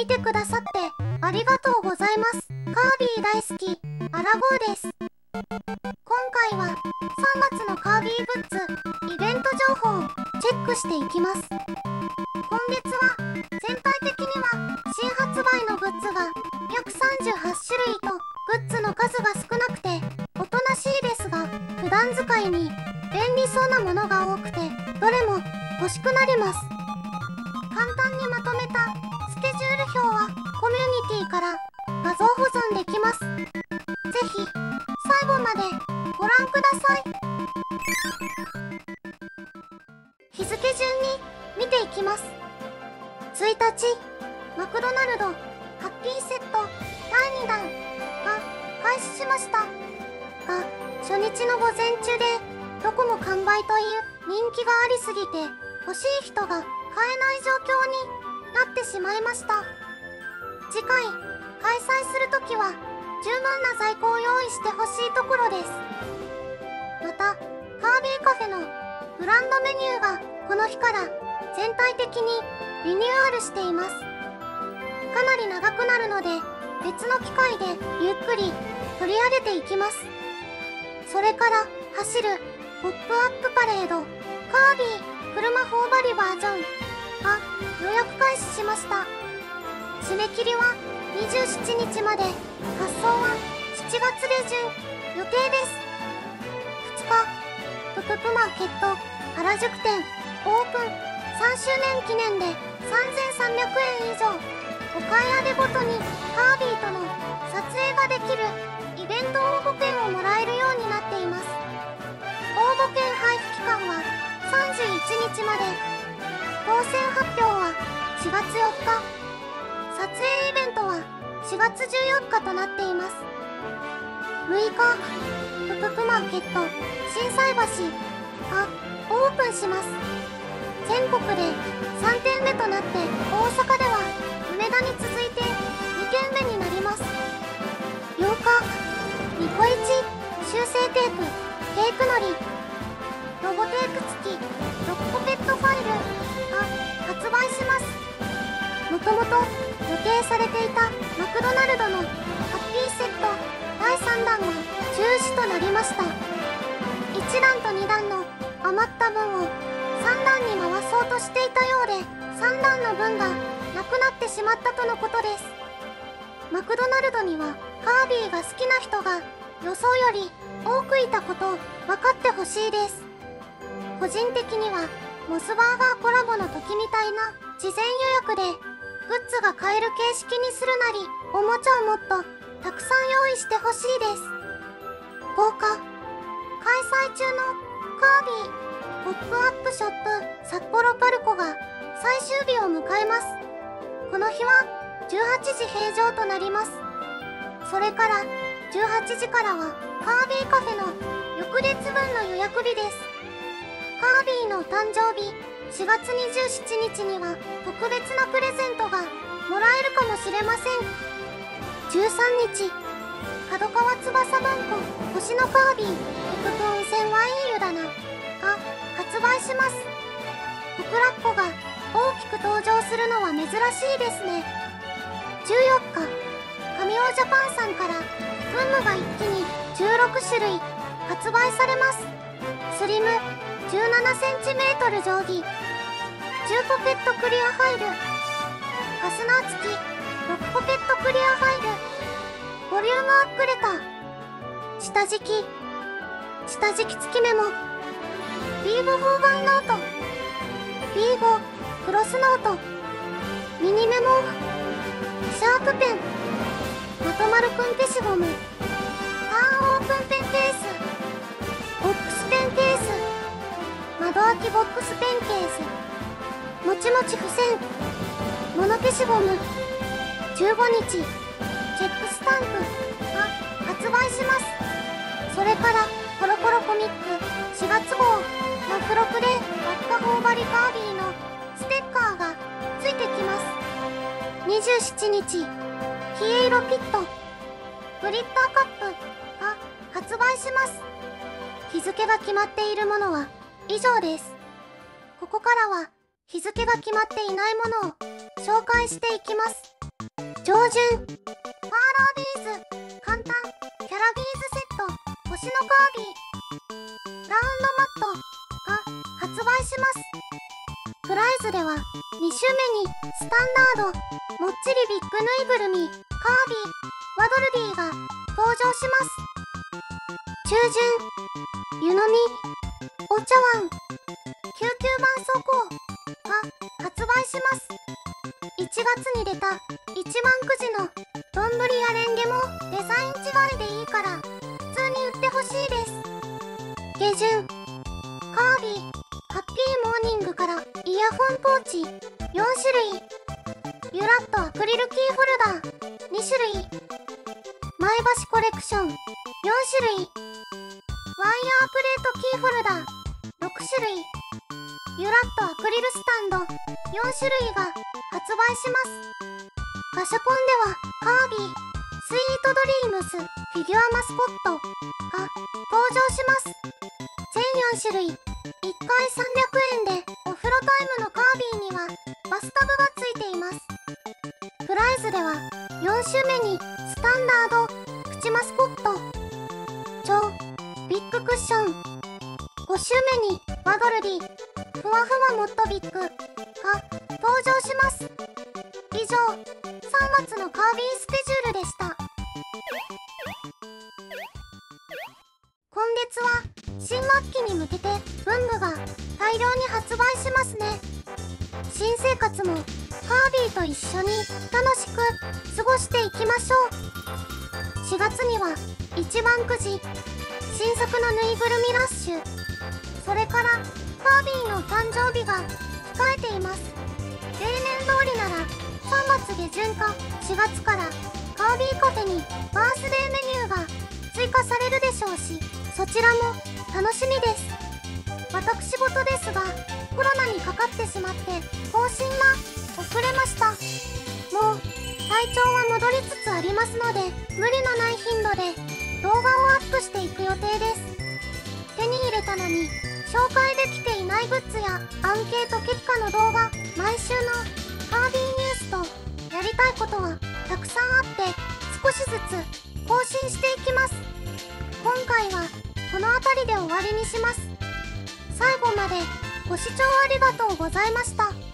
見てくださってありがとうございます。カービィ大好き。アラゴーです。今回は3月のカービィグッズイベント情報をチェックしていきます。今月は全体的には新発売のグッズが約38種類とグッズの数が少なくておとなしいですが普段使いに便利そうなものが多くてどれも欲しくなります。簡単にまとめたケジュール表はコミュニティから画像保存できます。ぜひ最後までご覧ください。日付順に見ていきます。1日マクドナルドハッピーセット第2弾が開始しました。が初日の午前中でどこも完売という人気がありすぎて欲しい人が買えない状況に。なってしまいました。次回開催するときは十分な在庫を用意してほしいところです。またカービィカフェのブランドメニューがこの日から全体的にリニューアルしています。かなり長くなるので別の機会でゆっくり取り上げていきます。それから走るポップアップパレードカービィ車頬張りバージョンが予約開始しました。締め切りは27日まで。発送は7月下旬予定です。2日プププマーケット原宿店オープン。3周年記念で3300円以上。お買い上げごとにカービィとの撮影ができるイベント応募券をもらえるようになっています。応募券配布期間は31日まで。当選発表4月4日。撮影イベントは4月14日となっています。6日プププマーケット心斎橋がオープンします。全国で3店目となって大阪では梅田に続いて2軒目になります。8日ニコイチ修正テープテープのりロゴテープ付きロッコペットファイルが発売ともと予定されていたマクドナルドのハッピーセット第3弾が中止となりました。1弾と2弾の余った分を3弾に回そうとしていたようで3弾の分がなくなってしまったとのことです。マクドナルドにはカービィが好きな人が予想より多くいたこと分かってほしいです。個人的にはモスバーガーコラボの時みたいな事前予約でグッズが買える形式にするなりおもちゃをもっとたくさん用意してほしいです。10日開催中のカービィポップアップショップ札幌パルコが最終日を迎えます。この日は18時閉場となります。それから18時からはカービィカフェの翌月分の予約日です。カービィの誕生日4月27日には特別なプレゼントかもしれません。13日角川翼文庫星のカービィ特訓温泉ワイン湯だなが発売します。ポクラッコが大きく登場するのは珍しいですね。14日神尾ジャパンさんから噴霧が一気に16種類発売されます。スリム 17cm 定規10ポケットクリアファイルファスナー付き6ポケットクリアファイル。ボリュームアップレター下敷き。下敷き付きメモ。 B5方眼ノート。 B5クロスノート。ミニメモ。シャープペン。まとまるくん消しゴム。ターンオープンペンケース。ボックスペンケース。窓開きボックスペンケース。もちもち付箋。物消しゴム。15日。チェックスタンプが発売します。それからコロコロコミック。4月号の付録で輪っか頬張りカービィのステッカーがついてきます。27日ヒエイロピット。グリッターカップが発売します。日付が決まっているものは以上です。ここからは日付が決まっていないものを紹介していきます。上旬パーラービーズ簡単キャラビーズセット星のカービィラウンドマット。が発売しますプライズでは2週目にスタンダード。もっちりビッグぬいぐるみカービィワドルディが登場します。中旬湯飲みお茶碗。救急絆創膏発売します。1月に出た一番くじの丼やレンゲもデザイン違いでいいから普通に売ってほしいです。下旬カービィハッピーモーニングからイヤホンポーチ4種類。ユラットアクリルキーホルダー2種類。前橋コレクション4種類。ワイヤープレートキーホルダー6種類。ユラットアクリルスタンド。4種類が発売します。ガシャポンではカービィスイートドリームスフィギュアマスコットが登場します。全4種類1回300円でお風呂タイムのカービィにはバスタブがついています。プライズでは4週目にスタンダード口マスコット。超ビッグクッション。5週目にワドルディふわふわモットビッグ。が登場します。以上3月のカービィスケジュールでした。今月は新学期に向けて文具が大量に発売しますね。新生活もカービィと一緒に楽しく過ごしていきましょう。4月には一番くじ新作のぬいぐるみラッシュ。それからカービィの誕生日が控えています。例年通りなら3月下旬か4月からカービィカフェにバースデーメニューが追加されるでしょうしそちらも楽しみです。私事ですがコロナにかかってしまって更新が遅れました。もう体調は戻りつつありますので無理のない頻度で動画をアップしていく予定です。手に入れたのに紹介できていないグッズやアンケート結果の動画毎週のカービィニュースとやりたいことはたくさんあって少しずつ更新していきます。今回はこの辺りで終わりにします。最後までご視聴ありがとうございました。